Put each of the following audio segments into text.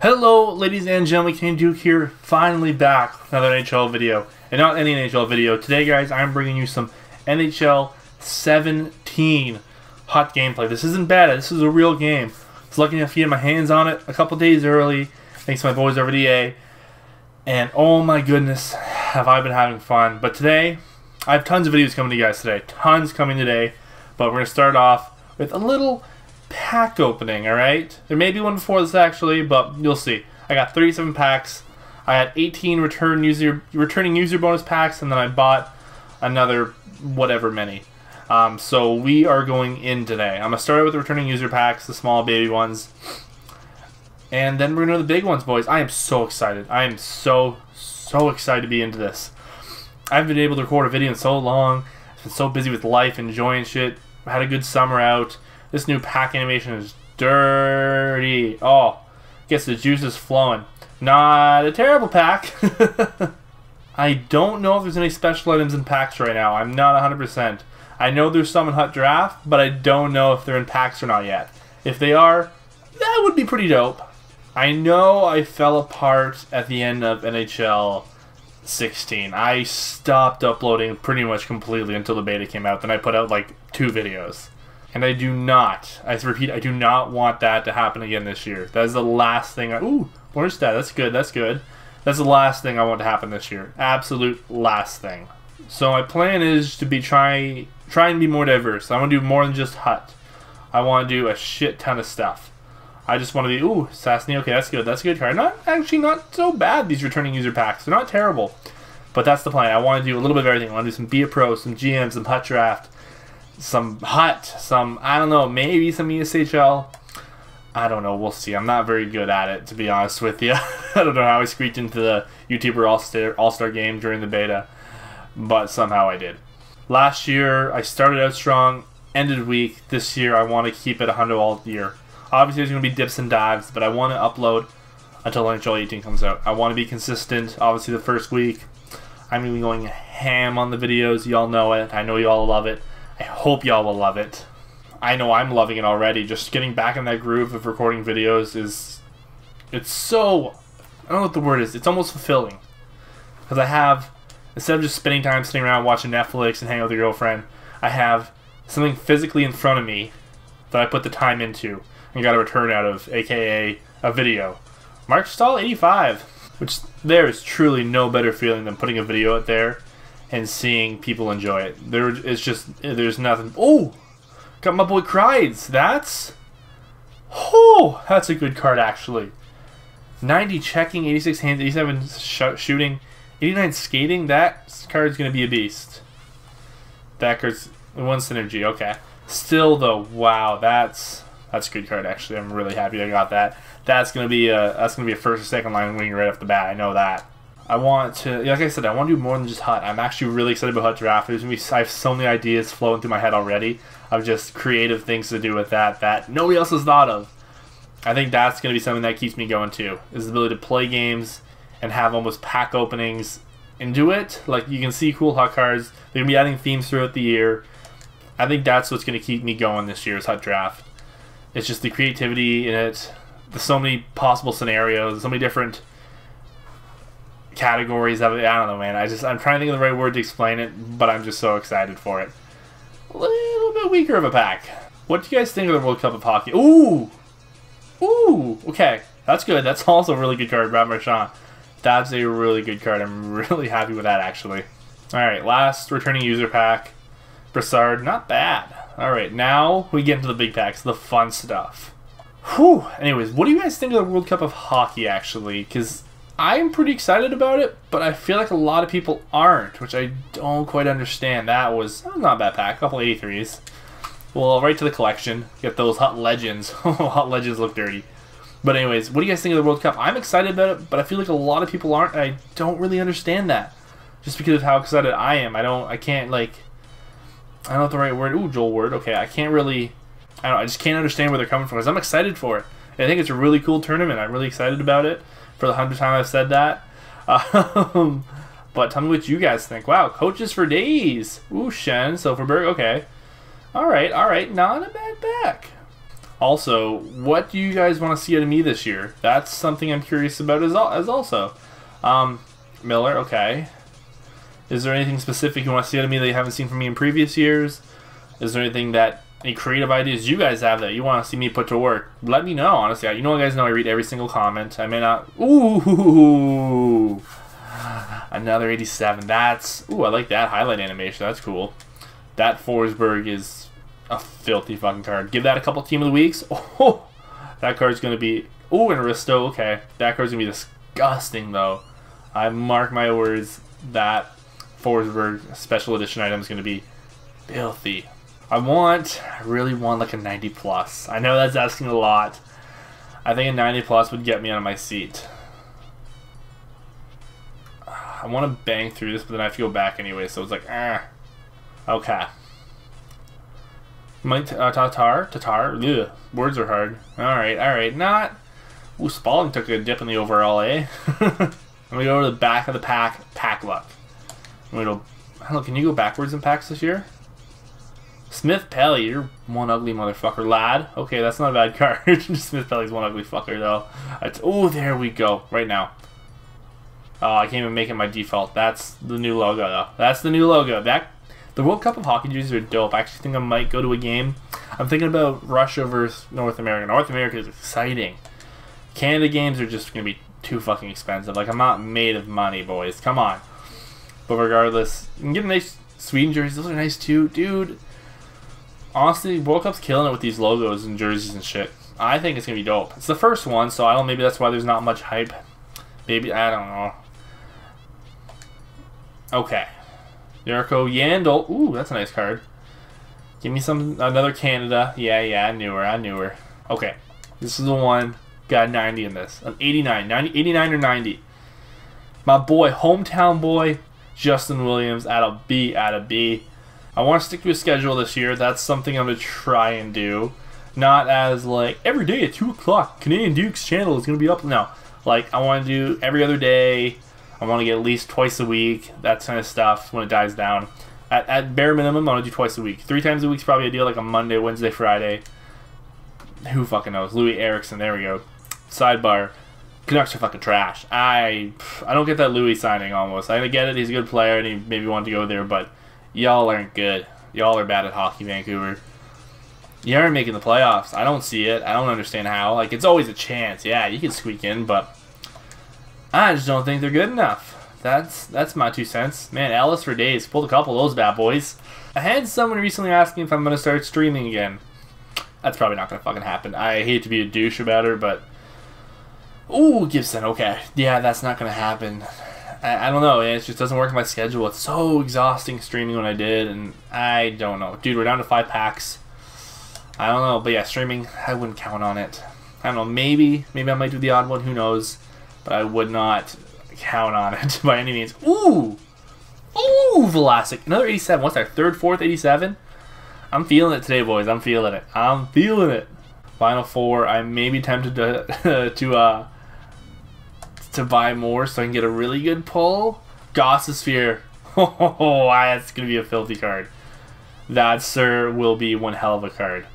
Hello, ladies and gentlemen, King Duke here, finally back with another NHL video. And not any NHL video. Today, guys, I'm bringing you some NHL 17 HUT gameplay. This isn't bad, this is a real game. I was lucky enough to get my hands on it a couple days early, thanks to my boys over EA. And oh my goodness, have I been having fun. But today, I have tons of videos coming to you guys today. Tons coming today. But we're going to start off with a little pack opening, alright? There may be one before this actually, but you'll see. I got 37 packs. I had 18 return user returning user bonus packs, and then I bought another whatever many. Um, so we are going in today. I'm gonna start with the returning user packs, the small baby ones, and then we're gonna do the big ones, boys. I am so excited. I am so so excited to be into this. I haven't been able to record a video in so long. I've been so busy with life, enjoying shit. I had a good summer out. This new pack animation is dirty. Oh, gets the juices flowing. Not a terrible pack. I don't know if there's any special items in packs right now. I'm not 100%. I know there's some in Hut Draft, but I don't know if they're in packs or not yet. If they are, that would be pretty dope. I know I fell apart at the end of NHL 16. I stopped uploading pretty much completely until the beta came out. Then I put out like two videos. And I do not, I repeat, I do not want that to happen again this year. That is the last thing I. Ooh, where's that? That's good, that's good. That's the last thing I want to happen this year. Absolute last thing. So my plan is to be try try and be more diverse. I want to do more than just hut. I want to do a shit ton of stuff. I just want to be ooh Sassy. Okay, that's good. That's a good card. Not actually not so bad. These returning user packs. They're not terrible. But that's the plan. I want to do a little bit of everything. I want to do some Be a Pro, some GM, some Hut Draft, some Hut, some I don't know, maybe some ESHL. I don't know. We'll see. I'm not very good at it, to be honest with you. I don't know how I squeaked into the YouTuber All Star All Star game during the beta, but somehow I did. Last year I started out strong, ended weak. This year I want to keep it 100 all year. Obviously there's going to be dips and dives, but I want to upload until NHL 18 comes out. I want to be consistent. Obviously the first week I'm going to be going ham on the videos. Y'all know it. I know y'all love it. I hope y'all will love it. I know I'm loving it already. Just getting back in that groove of recording videos is it's so I don't know what the word is. It's almost fulfilling. Because I have instead of just spending time sitting around watching Netflix and hanging out with your girlfriend, I have something physically in front of me that I put the time into and got a return out of, aka a video. Marc Staal 85, which there is truly no better feeling than putting a video out there and seeing people enjoy it. There is just there's nothing. Oh, got my boy Kreider. That's oh, that's a good card actually. 90 checking, 86 hands, 87 sh shooting, 89 skating. That card's gonna be a beast. That card's one synergy. Okay. Still though, wow, that's that's a good card actually. I'm really happy I got that. That's gonna be a that's gonna be a first or second line wing right off the bat. I know that. I want to, like I said, I want to do more than just Hut. I'm actually really excited about Hut Draft. There's gonna be, I have so many ideas flowing through my head already of just creative things to do with that that nobody else has thought of. I think that's going to be something that keeps me going too, is the ability to play games and have almost pack openings and do it. Like you can see cool Hut cards. They're going to be adding themes throughout the year. I think that's what's going to keep me going this year's Hut Draft. It's just the creativity in it. There's so many possible scenarios, so many different categories of it. I don't know, man. I just I'm trying to think of the right word to explain it, but I'm just so excited for it. A little bit weaker of a pack. What do you guys think of the World Cup of Hockey? Ooh, ooh. Okay, that's good. That's also a really good card, Brad Marchand. That's a really good card. I'm really happy with that actually. All right, last returning user pack. Brassard, not bad. All right, now we get into the big packs, the fun stuff. Whew. Anyways, what do you guys think of the World Cup of Hockey actually? Because I'm pretty excited about it, but I feel like a lot of people aren't, which I don't quite understand. That was not a bad pack, a couple 83s. Well, right to the collection. Get those HUT Legends. HUT Legends look dirty. But anyways, what do you guys think of the World Cup? I'm excited about it, but I feel like a lot of people aren't. I don't really understand that. Just because of how excited I am. I don't, I can't, like, I don't know the right word. Ooh, Joel Ward. Okay, I can't really, I don't I just can't understand where they're coming from because I'm excited for it. I think it's a really cool tournament. I'm really excited about it for the hundredth time I've said that. Um, but tell me what you guys think. Wow, coaches for days. Ooh, Shen, Silfverberg, okay. Alright, alright, not a bad back. Also, what do you guys want to see out of me this year? That's something I'm curious about as, as also. Um, Miller, okay. Is there anything specific you want to see out of me that you haven't seen from me in previous years? Is there anything that any creative ideas you guys have that you want to see me put to work? Let me know. Honestly, you know, you guys know I read every single comment. I may not. Ooh, another 87. That's ooh, I like that highlight animation. That's cool. That Forsberg is a filthy fucking card. Give that a couple team of the weeks. Oh, that card's gonna be. Ooh, and Aristo. Okay, that card's gonna be disgusting though. I mark my words. That Forsberg special edition item is gonna be filthy. I want, I really want like a 90 plus. I know that's asking a lot. I think a 90 plus would get me out of my seat. I want to bang through this, but then I have to go back anyway, so it's like, ah. Okay. Mike uh, Tatar? Tatar? Ugh. Words are hard. Alright, alright. Not. Ooh, Spalding took a dip in the overall, eh? Let me go to the back of the pack. Pack luck. I'm. I don't know, can you go backwards in packs this year? Smith Pelly, you're one ugly motherfucker, lad. Okay, that's not a bad card. Smith Pelly's one ugly fucker, though. oh, there we go. Right now. Oh, I can't even make it my default. That's the new logo, though. That's the new logo. That the World Cup of Hockey jerseys are dope. I actually think I might go to a game. I'm thinking about Russia versus North America. North America is exciting. Canada games are just going to be too fucking expensive. Like, I'm not made of money, boys. Come on. But regardless, you can get a nice Sweden jerseys. Those are nice, too. Dude, honestly, World Cup's killing it with these logos and jerseys and shit. I think it's gonna be dope. It's the first one, so I don't. Maybe that's why there's not much hype. Maybe I don't know. Okay, Jericho Yandel. Ooh, that's a nice card. Give me some another Canada. Yeah, yeah, I knew her. I knew her. Okay, this is the one. Got 90 in this. An 89, 90, 89 or 90. My boy, hometown boy, Justin Williams at a B, at a B. I want to stick to a schedule this year. That's something I'm going to try and do. Not as like every day at 2 o'clock, Canadian Duke's channel is going to be up. No. Like, I want to do every other day. I want to get at least twice a week. That kind of stuff when it dies down. At, at bare minimum, I want to do twice a week. Three times a week is probably a deal, like a Monday, Wednesday, Friday. Who fucking knows? Loui Eriksson, there we go. Sidebar. Canucks are fucking trash. I I don't get that Loui signing almost. I get it, he's a good player and he maybe wanted to go there, but y'all aren't good. Y'all are bad at hockey, Vancouver. You aren't making the playoffs. I don't see it. I don't understand how. Like, it's always a chance. Yeah, you can squeak in, but I just don't think they're good enough. That's that's my two cents. Man, Ellis for days. Pulled a couple of those bad boys. I had someone recently asking if I'm going to start streaming again. That's probably not going to fucking happen. I hate to be a douche about it, but... Ooh, Gibson. Okay. Yeah, that's not going to happen. I, I don't know. It just doesn't work in my schedule. It's so exhausting streaming when I did, and I don't know. Dude, we're down to five packs. I don't know, but yeah, streaming, I wouldn't count on it. I don't know, maybe, maybe I might do the odd one, who knows. But I would not count on it by any means. Ooh! Ooh, Vlasic. Another 87. What's that, third, fourth, 87? I'm feeling it today, boys. I'm feeling it. I'm feeling it. Final four. I may be tempted to, to uh, to buy more so I can get a really good pull. Gostisbehere. Oh, that's going to be a filthy card. That, sir, will be one hell of a card.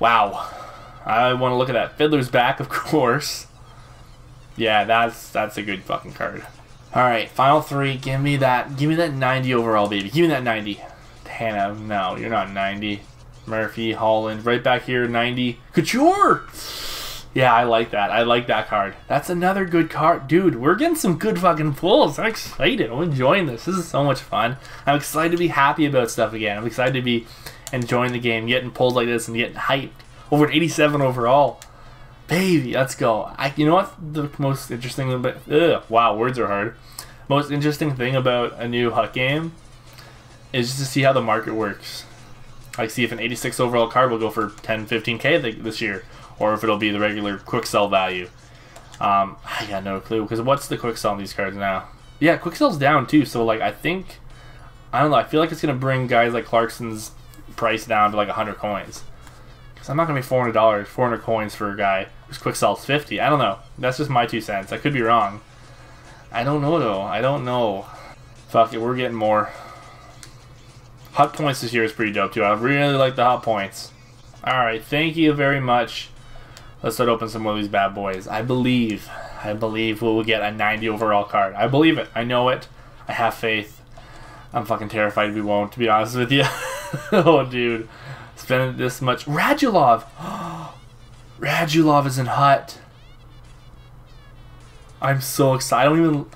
Wow. I want to look at that. Fiddler's back, of course. Yeah, that's that's a good fucking card. All right, final three. Give me that. Give me that 90 overall, baby. Give me that 90. Hannah, no, you're not 90. Murphy, Holland, right back here, 90. Couture. Yeah, I like that. I like that card. That's another good card. Dude, we're getting some good fucking pulls. I'm excited. I'm enjoying this. This is so much fun. I'm excited to be happy about stuff again. I'm excited to be enjoying the game, getting pulled like this and getting hyped. Over an 87 overall. Baby, let's go. I, you know what the most interesting about... Wow, words are hard. Most interesting thing about a new HUT game is just to see how the market works. Like, see if an 86 overall card will go for 10, 15k this year or if it'll be the regular quick sell value. Um, I got no clue because what's the quick sell on these cards now? Yeah, quick sell's down too. So like I think I don't know. I feel like it's gonna bring guys like Clarkson's price down to like hundred coins. Because I'm not gonna be four hundred dollars, four hundred coins for a guy whose quick sell's fifty. I don't know. That's just my two cents. I could be wrong. I don't know though. I don't know. Fuck it, we're getting more. HUT points this year is pretty dope too. I really like the HUT points. Alright, thank you very much. Let's start open some of these bad boys. I believe, I believe we will get a 90 overall card. I believe it. I know it. I have faith. I'm fucking terrified we won't, to be honest with you. oh, dude. Spending this much. Radulov! Radulov is in Hut. I'm so excited. I don't even...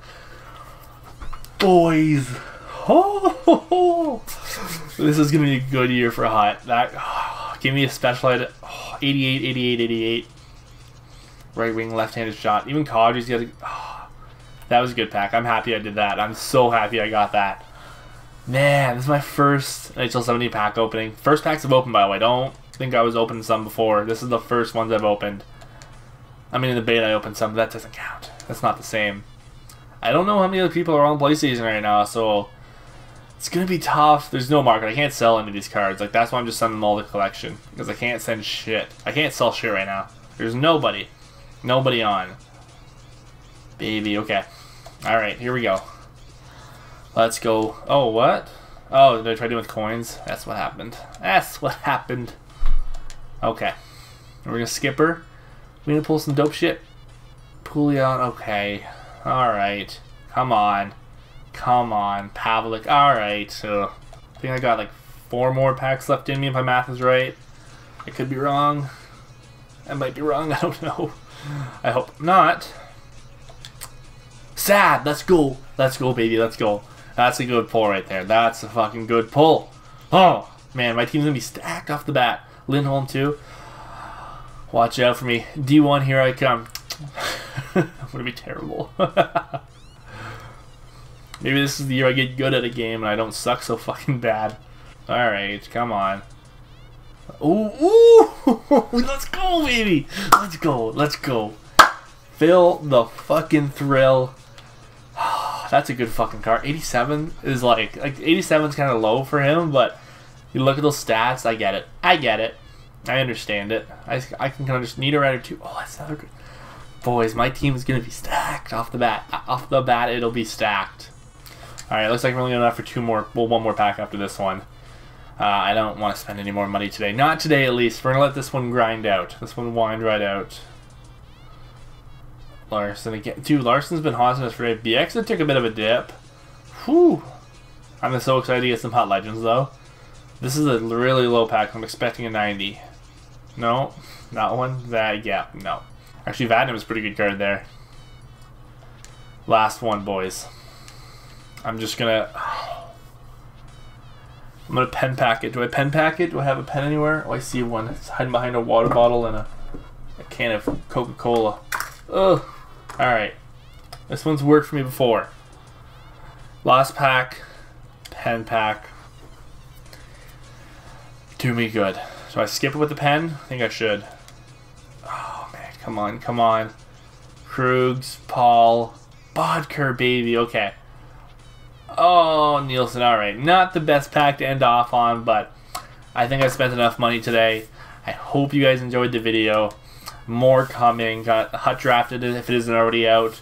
Boys. Oh, this is going to be a good year for Hut. That... Oh, give me a special edit. Oh, 88, 88, 88. Right wing, left-handed shot. Even Kadri's got a... Oh, that was a good pack. I'm happy I did that. I'm so happy I got that. Man, this is my first NHL 70 pack opening. First packs I've opened, by the way. Don't think I was opening some before. This is the first ones I've opened. I mean, in the beta I opened some, but that doesn't count. That's not the same. I don't know how many other people are on PlayStation right now, so it's gonna be tough. There's no market. I can't sell any of these cards. Like that's why I'm just sending them all to collection because I can't send shit. I can't sell shit right now. There's nobody, nobody on. Baby, okay. All right, here we go. Let's go. Oh, what? Oh, did I try doing with coins? That's what happened. That's what happened. Okay. We're gonna skip her. We're gonna pull some dope shit. Pouliot, okay. Alright. Come on. Come on. Pavlik, alright. So, I think I got like four more packs left in me if my math is right. I could be wrong. I might be wrong, I don't know. I hope not. Sad, let's go. Let's go, baby, let's go. That's a good pull right there. That's a fucking good pull. Oh, man, my team's going to be stacked off the bat. Lindholm, too. Watch out for me. D1, here I come. I'm going to be terrible. Maybe this is the year I get good at a game and I don't suck so fucking bad. Alright, come on. Ooh, ooh! Let's go, baby! Let's go, let's go. Feel the fucking thrill. That's a good fucking car. 87 is like like 87 is kind of low for him, but you look at those stats. I get it. I get it. I understand it. I, I can kind of just need a red or two. Oh, that's another good. Boys, my team is gonna be stacked off the bat. Off the bat, it'll be stacked. All right, looks like we're only enough for two more. Well, one more pack after this one. Uh, I don't want to spend any more money today. Not today, at least. We're gonna let this one grind out. This one wind right out. Larson again. Dude, Larson's been haunting us for a BX it took a bit of a dip. Whew. I'm so excited to get some HUT Legends, though. This is a really low pack. I'm expecting a 90. No, not one. That, yeah, no. Actually, Vadnam is a pretty good card there. Last one, boys. I'm just gonna... I'm gonna pen pack it. Do I pen pack it? Do I have a pen anywhere? Oh, I see one. It's hiding behind a water bottle and a, a can of Coca-Cola. Ugh. Alright. This one's worked for me before. Last pack, pen pack. Do me good. So I skip it with the pen? I think I should. Oh man, come on, come on. Krugs, Paul, Bodker, baby, okay. Oh, Nielsen, alright. Not the best pack to end off on, but I think I spent enough money today. I hope you guys enjoyed the video more coming. Got Hut drafted if it isn't already out.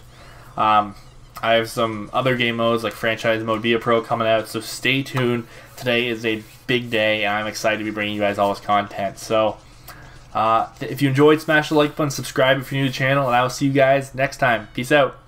Um, I have some other game modes like franchise mode, be a pro coming out. So stay tuned. Today is a big day, and I'm excited to be bringing you guys all this content. So uh, if you enjoyed, smash the like button, subscribe if you're new to the channel, and I will see you guys next time. Peace out.